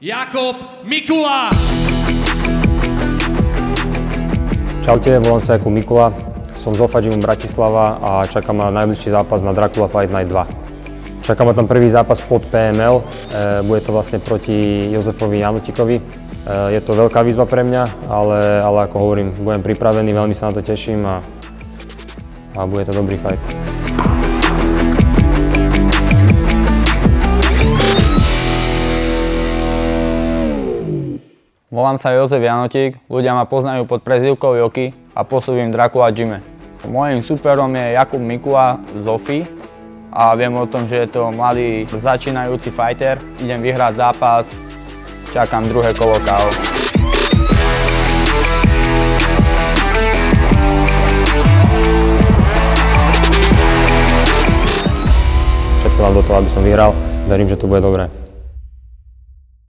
Jakob Mikula. Čaute, volám sa Jakub Mikula, som z OFA Bratislava a čaká ma najbližší zápas na Dracula Fight Night 2. Čaká ma tam prvý zápas pod PML, e, bude to vlastne proti Jozefovi Janutikovi. E, je to veľká výzva pre mňa, ale, ale ako hovorím, budem pripravený, veľmi sa na to teším a, a bude to dobrý fight. Volám sa Jozef Janotík, ľudia ma poznajú pod prezývkou Joky a pôsobím Dracula Gyme. Mojím superom je Jakub Mikula z OFI a viem o tom, že je to mladý začínajúci fighter. Idem vyhrať zápas, čakám druhé kolo KO. Všetko mám do toho, aby som vyhral, verím, že to bude dobré.